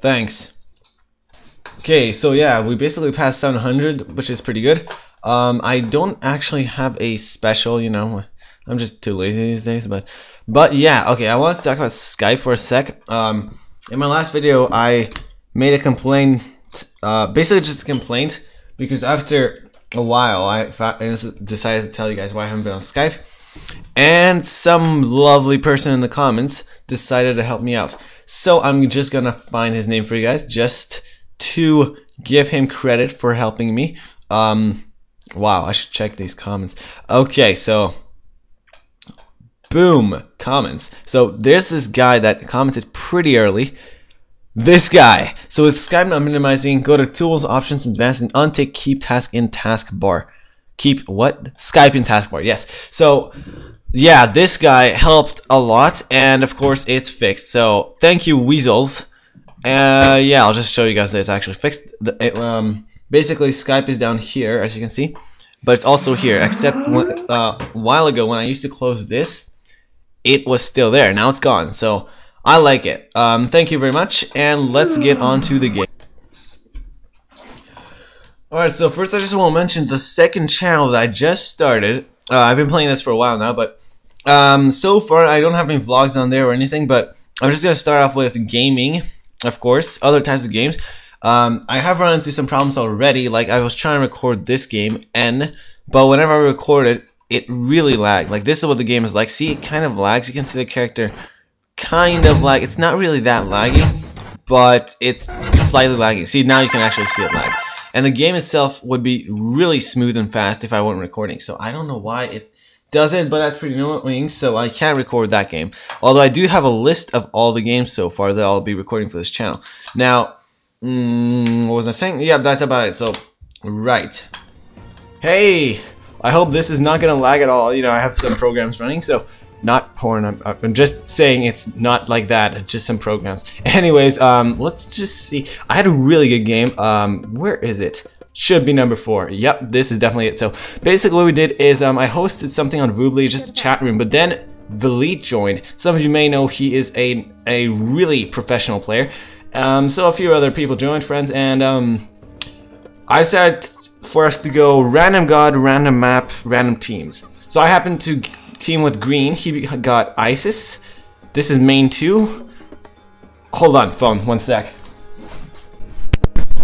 Thanks. Okay, so yeah, we basically passed 700, which is pretty good. Um, I don't actually have a special, you know, I'm just too lazy these days, but, but yeah, okay, I want to talk about Skype for a sec. Um, in my last video, I made a complaint, uh, basically just a complaint, because after a while, I decided to tell you guys why I haven't been on Skype, and some lovely person in the comments decided to help me out. So I'm just gonna find his name for you guys, just to give him credit for helping me. Um, wow, I should check these comments. Okay, so boom, comments. So there's this guy that commented pretty early. This guy. So with Skype not minimizing, go to Tools, Options, Advanced, and untick Keep Task in Taskbar. Keep what? Skype in Taskbar. Yes. So yeah, this guy helped a lot, and of course it's fixed. So thank you, Weasels. Uh, yeah, I'll just show you guys that it's actually fixed. The, it, um, basically, Skype is down here, as you can see, but it's also here. Except uh, a while ago, when I used to close this, it was still there. Now it's gone. So I like it. Um, thank you very much, and let's get on to the game. Alright, so first I just want to mention the second channel that I just started. Uh, I've been playing this for a while now, but um, so far I don't have any vlogs on there or anything, but I'm just going to start off with gaming of course, other types of games. Um, I have run into some problems already, like I was trying to record this game, N, but whenever I record it, it really lagged. Like, this is what the game is like. See, it kind of lags. You can see the character kind of lag. It's not really that laggy, but it's slightly lagging. See, now you can actually see it lag. And the game itself would be really smooth and fast if I weren't recording. So I don't know why it doesn't, but that's pretty annoying, so I can't record that game. Although I do have a list of all the games so far that I'll be recording for this channel. Now, mm, what was I saying? Yeah, that's about it. So, right. Hey, I hope this is not going to lag at all. You know, I have some programs running, so not porn. I'm, I'm, just saying it's not like that. It's just some programs. Anyways, um, let's just see. I had a really good game. Um, where is it? Should be number four. Yep, this is definitely it. So basically, what we did is um, I hosted something on Voobly, just a chat room, but then Velite joined. Some of you may know he is a a really professional player. Um, so a few other people joined, friends, and um, I decided for us to go random god, random map, random teams. So I happened to team with green. He got Isis. This is main two. Hold on, phone, one sec.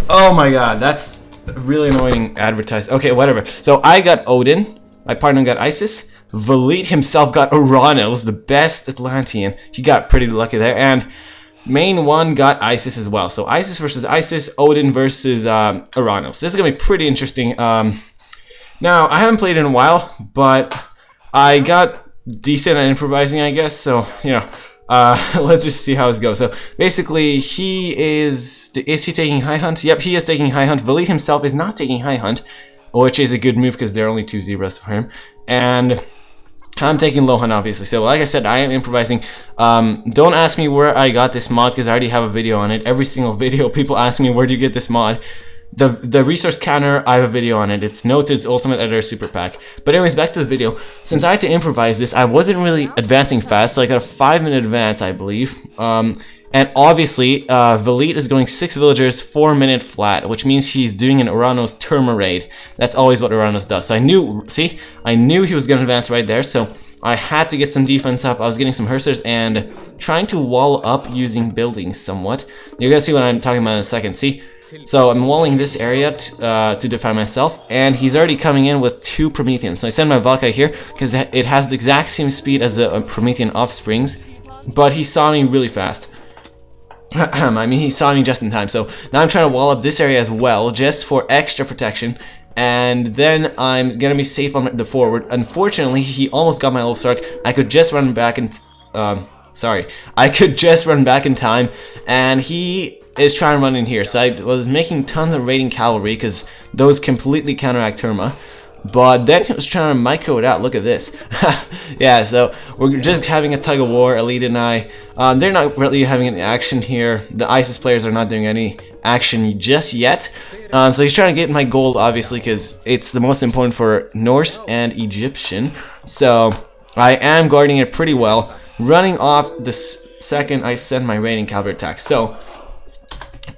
Oh my god, that's really annoying advertising. Okay, whatever. So I got Odin. My partner got Isis. Velite himself got Uranus, the best Atlantean. He got pretty lucky there. And main one got Isis as well. So Isis versus Isis, Odin versus um, Uranus. This is going to be pretty interesting. Um, now, I haven't played in a while, but I got decent at improvising, I guess. So, you know, uh, let's just see how this goes. So basically, he is is he taking high hunt? Yep, he is taking high hunt. Velite himself is not taking high hunt, which is a good move because there are only two zebras for him. And I'm taking low hunt, obviously. So like I said, I am improvising. Um, don't ask me where I got this mod because I already have a video on it. Every single video, people ask me where do you get this mod the the resource counter I have a video on it. It's Noted's Ultimate Editor Super Pack. But anyways back to the video. Since I had to improvise this I wasn't really advancing fast so I got a 5 minute advance I believe. Um, and obviously uh, Velite is going 6 villagers 4 minute flat which means he's doing an Ouranos Turma raid. That's always what Ouranos does. So I knew see? I knew he was going to advance right there so I had to get some defense up. I was getting some Hersirs and trying to wall up using buildings somewhat. You're going to see what I'm talking about in a second. See, so I'm walling this area uh, to defend myself, and he's already coming in with two Prometheans. So I send my Valkyrie here, because it has the exact same speed as the Promethean offsprings, but he saw me really fast. I mean, he saw me just in time, so now I'm trying to wall up this area as well, just for extra protection, and then I'm gonna be safe on the forward. Unfortunately, he almost got my little Stark. I could just run back and, um, sorry, I could just run back in time, and he is trying to run in here. So I was making tons of raiding cavalry because those completely counteract Turma. But then he was trying to micro it out. Look at this. yeah, so we're just having a tug of war, Elite and I. Um, they're not really having any action here. The Isis players are not doing any action just yet. Um, so he's trying to get my gold, obviously, because it's the most important for Norse and Egyptian. So I am guarding it pretty well. Running off the second I send my raiding cavalry attack. So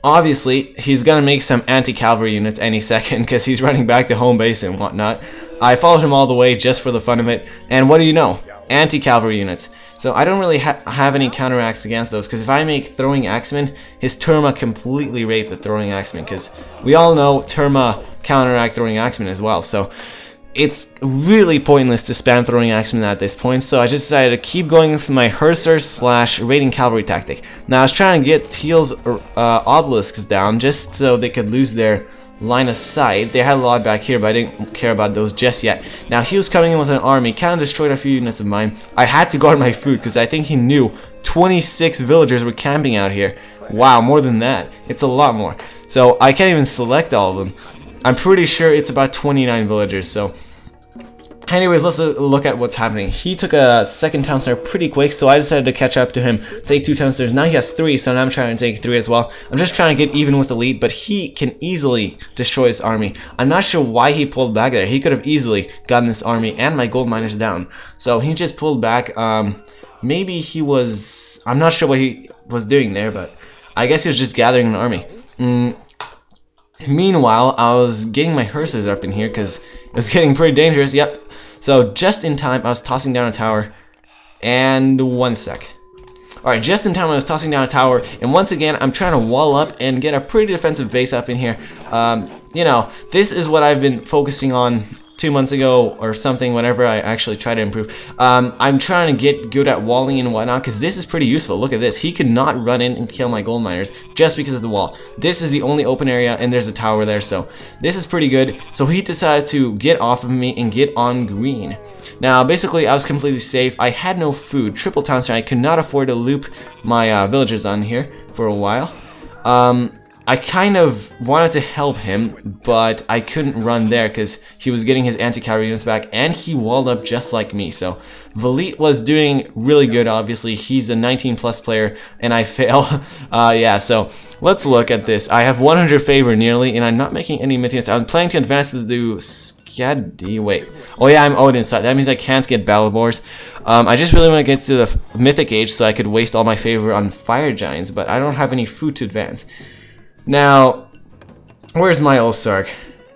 Obviously, he's gonna make some anti-cavalry units any second because he's running back to home base and whatnot. I followed him all the way just for the fun of it, and what do you know? Anti-cavalry units. So I don't really ha have any counteracts against those, because if I make Throwing Axeman, his Turma completely raped the Throwing Axeman, because we all know Turma counteract Throwing Axeman as well, so it's really pointless to spam Throwing Axeman at this point, so I just decided to keep going with my Hussar slash Raiding Cavalry tactic. Now I was trying to get Teal's uh, obelisks down, just so they could lose their line of sight. They had a lot back here, but I didn't care about those just yet. Now, he was coming in with an army, kind of destroyed a few units of mine. I had to guard my food, because I think he knew 26 villagers were camping out here. Wow, more than that. It's a lot more. So, I can't even select all of them. I'm pretty sure it's about 29 villagers, so Anyways, let's look at what's happening. He took a second town center pretty quick, so I decided to catch up to him, take two town centers. Now he has three, so now I'm trying to take three as well. I'm just trying to get even with the lead, but he can easily destroy his army. I'm not sure why he pulled back there. He could have easily gotten this army and my gold miners down. So he just pulled back. Um, maybe he was... I'm not sure what he was doing there, but I guess he was just gathering an army. Mm, Meanwhile, I was getting my Hersirs up in here because it was getting pretty dangerous. Yep, so just in time, I was tossing down a tower. And one sec. Alright, just in time I was tossing down a tower, and once again, I'm trying to wall up and get a pretty defensive base up in here. Um, you know, this is what I've been focusing on two months ago or something whenever I actually try to improve. Um, I'm trying to get good at walling and whatnot because this is pretty useful. Look at this. He could not run in and kill my gold miners just because of the wall. This is the only open area and there's a tower there so this is pretty good. So he decided to get off of me and get on green. Now basically I was completely safe. I had no food. Triple town. I could not afford to loop my uh, villagers on here for a while. Um, I kind of wanted to help him, but I couldn't run there because he was getting his anti-cavalry units back, and he walled up just like me. So Velite was doing really good, obviously. He's a 19-plus player, and I fail. Uh, yeah, so let's look at this. I have 100 favor nearly, and I'm not making any mythics. I'm planning to advance to do Skadi. Wait. Oh, yeah, I'm Odin, so that means I can't get Battle Boars. Um, I just really want to get to the Mythic Age so I could waste all my favor on Fire Giants, but I don't have any food to advance. Now, where's my Ulfsark?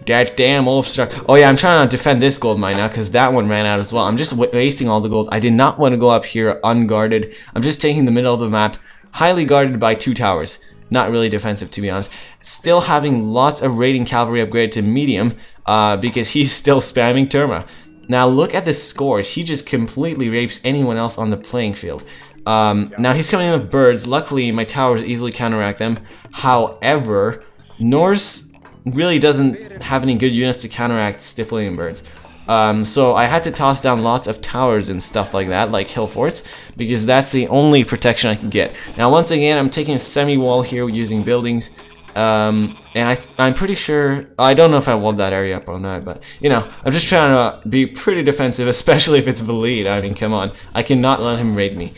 That damn Ulfsark. Oh yeah, I'm trying to defend this gold mine now because that one ran out as well. I'm just wasting all the gold. I did not want to go up here unguarded. I'm just taking the middle of the map, highly guarded by two towers. Not really defensive to be honest. Still having lots of raiding cavalry upgraded to medium uh, because he's still spamming Turma. Now look at the scores. He just completely rapes anyone else on the playing field. Um, now he's coming in with birds. Luckily, my towers easily counteract them. However, Norse really doesn't have any good units to counteract Stymphalian birds. Um, so I had to toss down lots of towers and stuff like that, like hill forts, because that's the only protection I can get. Now, once again, I'm taking a semi-wall here using buildings, um, and I I'm pretty sure I don't know if I walled that area up or not, but you know, I'm just trying to be pretty defensive, especially if it's Velite. I mean, come on, I cannot let him raid me.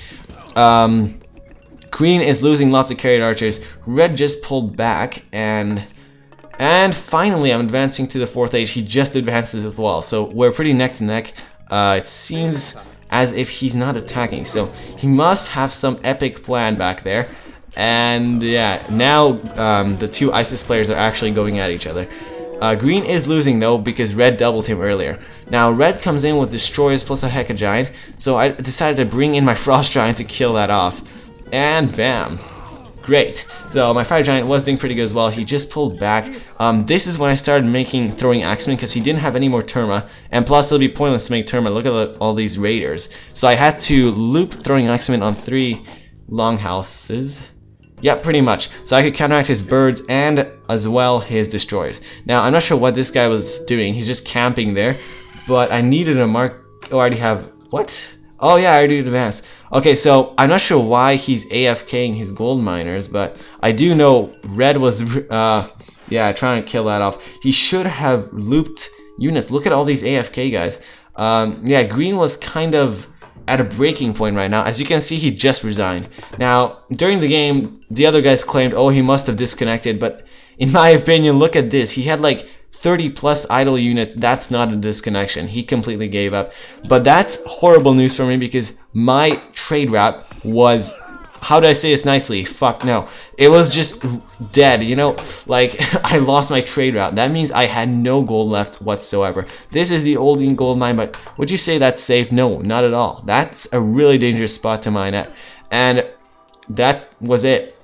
Um, is losing lots of carried archers. Red just pulled back, and and finally I'm advancing to the fourth age. He just advances as well, so we're pretty neck to neck. Uh, it seems as if he's not attacking, so he must have some epic plan back there. And yeah, now um, the two Isis players are actually going at each other. Uh, green is losing though because red doubled him earlier. Now red comes in with destroyers plus a Heka Giant, so I decided to bring in my Frost Giant to kill that off. And bam. Great. So my Fire Giant was doing pretty good as well. He just pulled back. Um, this is when I started making Throwing Axemen because he didn't have any more Turma. And plus it'll be pointless to make Turma. Look at the, all these Raiders. So I had to loop Throwing Axemen on three Longhouses. Yeah, pretty much. So I could counteract his birds and as well his destroyers. Now, I'm not sure what this guy was doing. He's just camping there. But I needed a mark... Oh, I already have... What? Oh, yeah, I already advanced. Okay, so I'm not sure why he's AFKing his gold miners, but I do know Red was... Uh, yeah, trying to kill that off. He should have looped units. Look at all these AFK guys. Um, yeah, Green was kind of at a breaking point right now. As you can see, he just resigned. Now, during the game, the other guys claimed, oh, he must have disconnected, but in my opinion, look at this. He had like 30 plus idle units. That's not a disconnection. He completely gave up. But that's horrible news for me because my trade route was how do I say this nicely? Fuck no. It was just dead, you know? Like, I lost my trade route. That means I had no gold left whatsoever. This is the old gold mine, but would you say that's safe? No, not at all. That's a really dangerous spot to mine at. And that was it.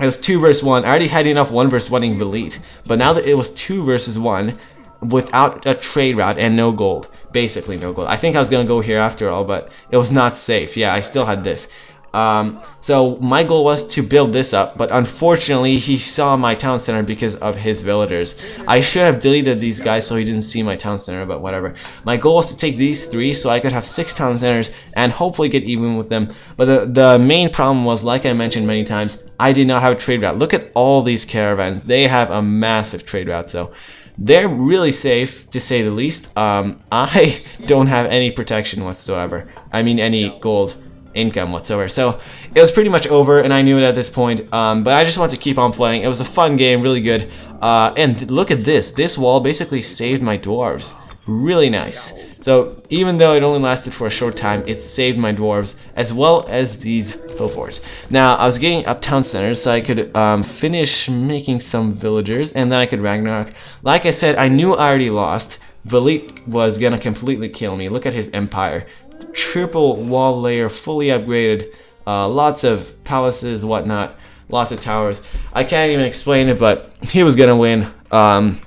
It was 2 versus 1. I already had enough 1 versus 1 in Elite. But now that it was 2 versus 1, without a trade route and no gold. Basically no gold. I think I was going to go here after all, but it was not safe. Yeah, I still had this. Um, so my goal was to build this up, but unfortunately he saw my town center because of his villagers. I should have deleted these guys so he didn't see my town center, but whatever. My goal was to take these three so I could have six town centers and hopefully get even with them. But the, the main problem was, like I mentioned many times, I did not have a trade route. Look at all these caravans. They have a massive trade route, so they're really safe to say the least. Um, I don't have any protection whatsoever. I mean any gold income whatsoever. So it was pretty much over, and I knew it at this point. Um, but I just wanted to keep on playing. It was a fun game, really good. Uh, and look at this. This wall basically saved my dwarves. Really nice. So even though it only lasted for a short time, it saved my dwarves as well as these hill forts. Now I was getting uptown centers so I could um, finish making some villagers and then I could Ragnarok. Like I said, I knew I already lost. Velite was gonna completely kill me. Look at his empire. Triple wall layer, fully upgraded. Uh, lots of palaces, whatnot. Lots of towers. I can't even explain it, but he was gonna win. Um,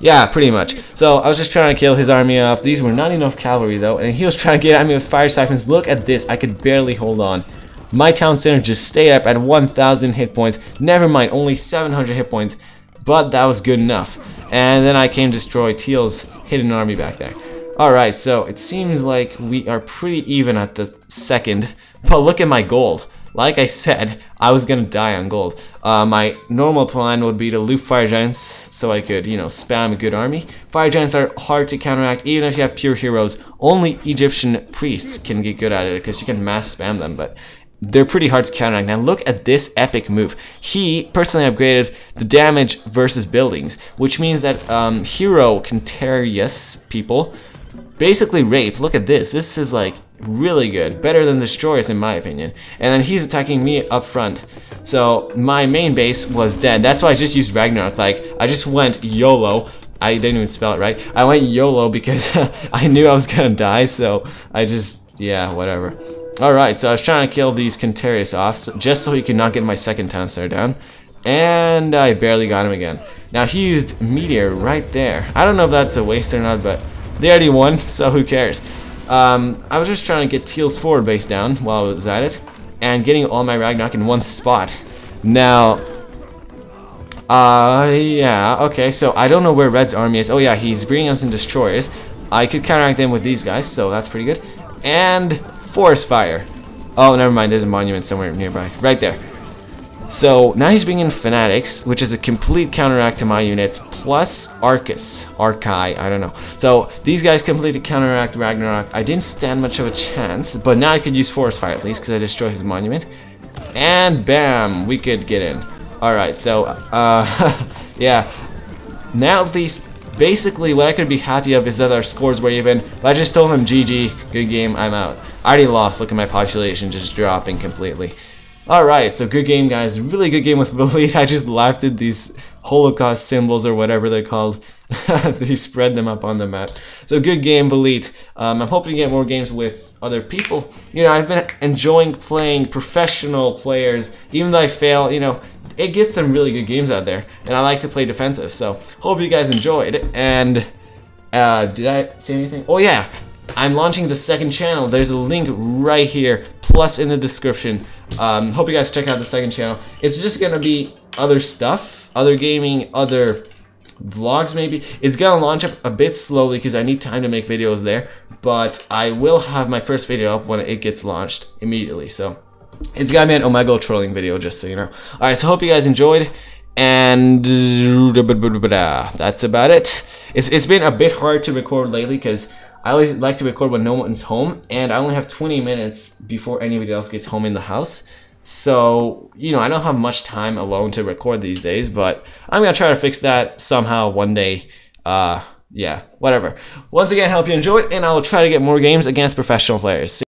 yeah, pretty much. So I was just trying to kill his army off. These were not enough cavalry though, and he was trying to get at me with fire siphons. Look at this. I could barely hold on. My town center just stayed up at 1,000 hit points. Never mind, only 700 hit points. But that was good enough. And then I came destroy Teal's hidden army back there. Alright, so it seems like we are pretty even at the second. But look at my gold. Like I said, I was gonna die on gold. Uh, my normal plan would be to loot fire giants so I could, you know, spam a good army. Fire giants are hard to counteract even if you have pure heroes. Only Egyptian priests can get good at it because you can mass spam them, but they're pretty hard to counteract. Now look at this epic move. He personally upgraded the damage versus buildings, which means that um, hero can tear yes people basically rape. Look at this. This is like really good. Better than Destroyers in my opinion. And then he's attacking me up front. So my main base was dead. That's why I just used Ragnarok. Like I just went YOLO. I didn't even spell it right. I went YOLO because I knew I was gonna die. So I just yeah whatever. Alright, so I was trying to kill these Cantarius off so, just so he could not get my second town center down. And I barely got him again. Now he used Meteor right there. I don't know if that's a waste or not, but they already won, so who cares? Um, I was just trying to get Teal's forward base down while I was at it, and getting all my Ragnarok in one spot. Now, uh, yeah, okay, so I don't know where Red's army is. Oh yeah, he's bringing us in destroyers. I could counteract them with these guys, so that's pretty good. And forest fire. Oh, never mind, there's a monument somewhere nearby. Right there. So now he's bringing in Fanatics, which is a complete counteract to my units, plus Arcus, Archai, I don't know. So these guys completely counteract Ragnarok. I didn't stand much of a chance, but now I could use Forest Fire at least because I destroyed his monument. And bam, we could get in. Alright, so, uh, yeah. Now at least, basically what I could be happy of is that our scores were even. I just told him GG, good game, I'm out. I already lost, look at my population just dropping completely. Alright, so good game guys, really good game with Velite. I just laughed at these Holocaust symbols or whatever they're called. they spread them up on the map. So good game, Velite. Um, I'm hoping to get more games with other people. You know, I've been enjoying playing professional players, even though I fail, you know, it gets some really good games out there. And I like to play defensive, so hope you guys enjoyed. And, uh, did I say anything? Oh yeah, I'm launching the second channel. There's a link right here, plus in the description. Um, hope you guys check out the second channel. It's just gonna be other stuff, other gaming, other vlogs maybe. It's gonna launch up a bit slowly because I need time to make videos there. But I will have my first video up when it gets launched immediately. So it's gonna be an Omegle trolling video, just so you know. Alright, so hope you guys enjoyed. And that's about it. It's, it's been a bit hard to record lately because I always like to record when no one's home, and I only have 20 minutes before anybody else gets home in the house. So, you know, I don't have much time alone to record these days, but I'm going to try to fix that somehow one day. Uh, yeah, whatever. Once again, I hope you enjoyed, and I will try to get more games against professional players.